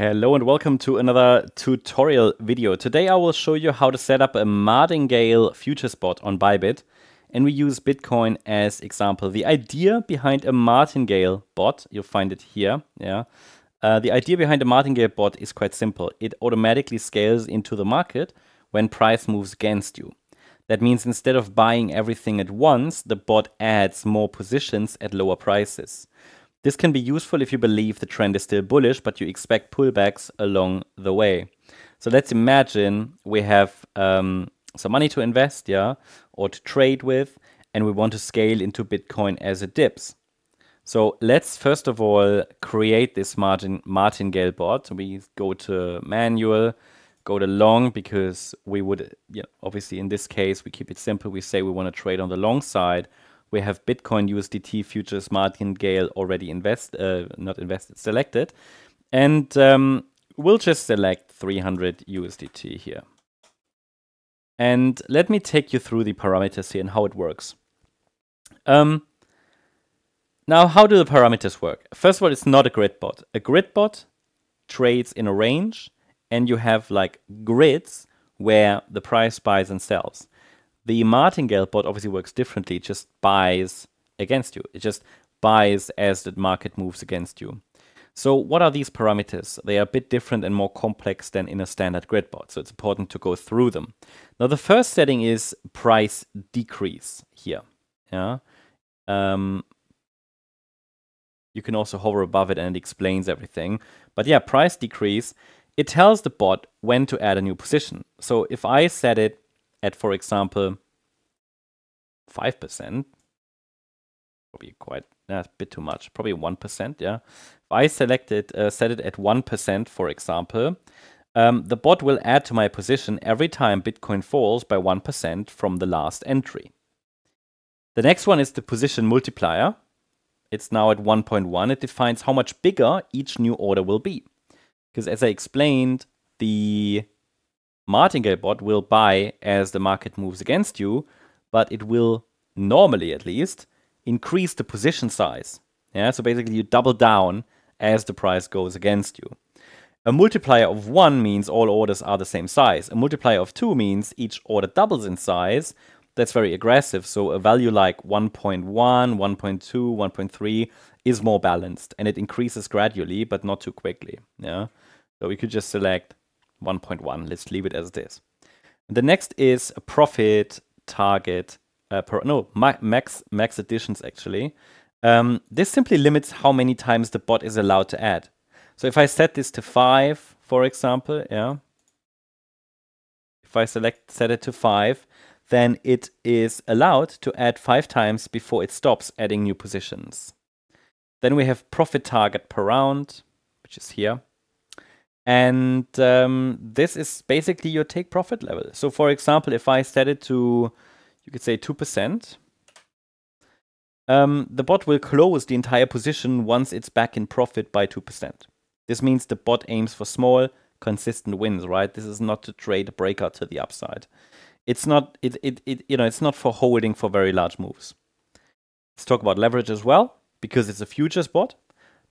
Hello and welcome to another tutorial video. Today I will show you how to set up a martingale futures bot on Bybit and we use Bitcoin as example. The idea behind a martingale bot, you'll find it here, yeah. Uh, the idea behind a martingale bot is quite simple. It automatically scales into the market when price moves against you. That means instead of buying everything at once, the bot adds more positions at lower prices. This can be useful if you believe the trend is still bullish, but you expect pullbacks along the way. So let's imagine we have um, some money to invest, yeah, or to trade with, and we want to scale into Bitcoin as it dips. So let's first of all create this margin martingale bot. So we go to manual, go to long because we would, obviously in this case we keep it simple. We say we want to trade on the long side we have Bitcoin USDT futures martingale already invest, uh, not invested, selected. And um, we'll just select 300 USDT here. And let me take you through the parameters here and how it works. Um, now, how do the parameters work? First of all, it's not a grid bot. A grid bot trades in a range and you have like grids where the price buys and sells. The martingale bot obviously works differently. It just buys against you. It just buys as the market moves against you. So what are these parameters? They are a bit different and more complex than in a standard grid bot, so it's important to go through them. Now the first setting is price decrease here. Yeah. Um, you can also hover above it and it explains everything. But yeah, price decrease, it tells the bot when to add a new position. So if I set it at, for example, 5%, probably quite a bit too much, probably 1%, yeah. If I select it, uh, set it at 1%, for example, um, the bot will add to my position every time Bitcoin falls by 1% from the last entry. The next one is the position multiplier. It's now at 1.1. It defines how much bigger each new order will be. Because as I explained, the martingale bot will buy as the market moves against you, but it will normally at least increase the position size. Yeah, so basically you double down as the price goes against you. A multiplier of 1 means all orders are the same size. A multiplier of 2 means each order doubles in size. That's very aggressive. So a value like 1.1, 1.2, 1.3 is more balanced and it increases gradually, but not too quickly. Yeah. So we could just select 1.1. Let's leave it as it is. The next is a profit target. Uh, per, no, max max additions actually. Um, this simply limits how many times the bot is allowed to add. So if I set this to five, for example, yeah. If I select set it to five, then it is allowed to add five times before it stops adding new positions. Then we have profit target per round, which is here. And um, this is basically your take profit level. So for example, if I set it to, you could say 2%, um, the bot will close the entire position once it's back in profit by 2%. This means the bot aims for small, consistent wins, right? This is not to trade a breakout to the upside. It's not, it, it, it, you know, it's not for holding for very large moves. Let's talk about leverage as well, because it's a futures bot.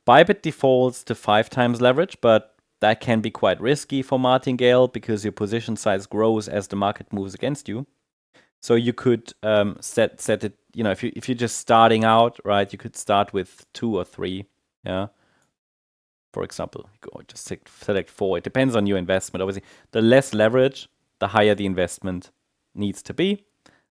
Bybit defaults to five times leverage, but that can be quite risky for martingale because your position size grows as the market moves against you. So you could um, set set it. You know, if you if you're just starting out, right, you could start with two or three. Yeah. For example, go just select four. It depends on your investment. Obviously, the less leverage, the higher the investment needs to be.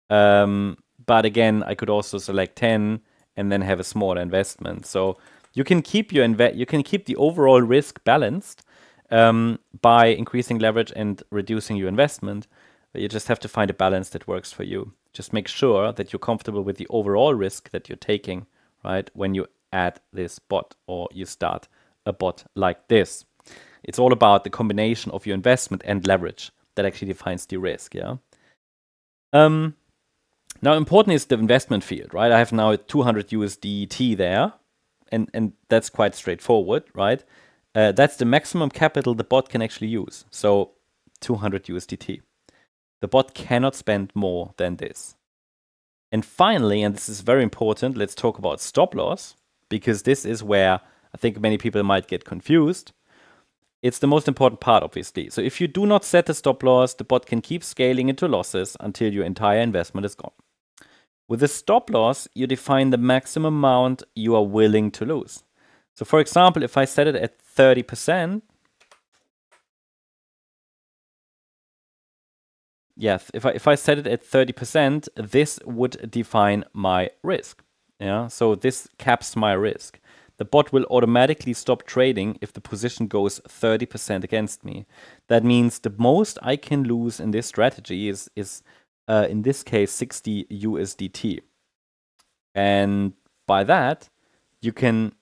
Um, but again, I could also select ten and then have a smaller investment. So you can keep your inve- you can keep the overall risk balanced um, by increasing leverage and reducing your investment. You just have to find a balance that works for you. Just make sure that you're comfortable with the overall risk that you're taking, right? When you add this bot or you start a bot like this. It's all about the combination of your investment and leverage that actually defines the risk, yeah? Um, now, important is the investment field, right? I have now 200 USDT there, and, and that's quite straightforward, right? Uh, that's the maximum capital the bot can actually use. So 200 USDT. The bot cannot spend more than this. And finally, and this is very important, let's talk about stop loss, because this is where I think many people might get confused. it's the most important part, obviously. So if you do not set a stop loss, the bot can keep scaling into losses until your entire investment is gone. With a stop loss, you define the maximum amount you are willing to lose. So for example, if I set it at 30%, yes, if I, if I set it at 30%, this would define my risk. Yeah, so this caps my risk the bot will automatically stop trading if the position goes 30% against me. That means the most I can lose in this strategy is, is uh, in this case, 60 USDT. And by that, you can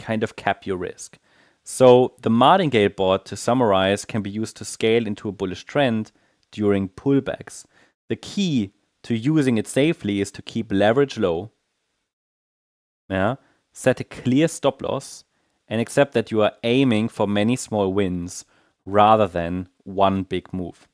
kind of cap your risk. So the martingale bot, to summarize, can be used to scale into a bullish trend during pullbacks. The key to using it safely is to keep leverage low. Yeah set a clear stop loss, and accept that you are aiming for many small wins rather than one big move.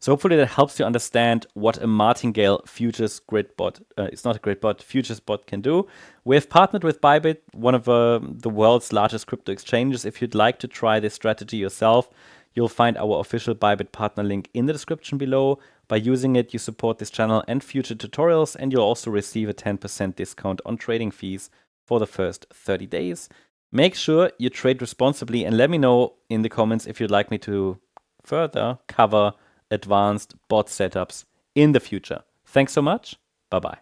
So hopefully that helps you understand what a martingale futures grid bot, uh, it's not a grid bot, futures bot can do. We have partnered with Bybit, one of uh, the world's largest crypto exchanges. If you'd like to try this strategy yourself, you'll find our official Bybit partner link in the description below. By using it, you support this channel and future tutorials, and you'll also receive a 10% discount on trading fees for the first 30 days. Make sure you trade responsibly and let me know in the comments if you'd like me to further cover advanced bot setups in the future. Thanks so much. Bye bye.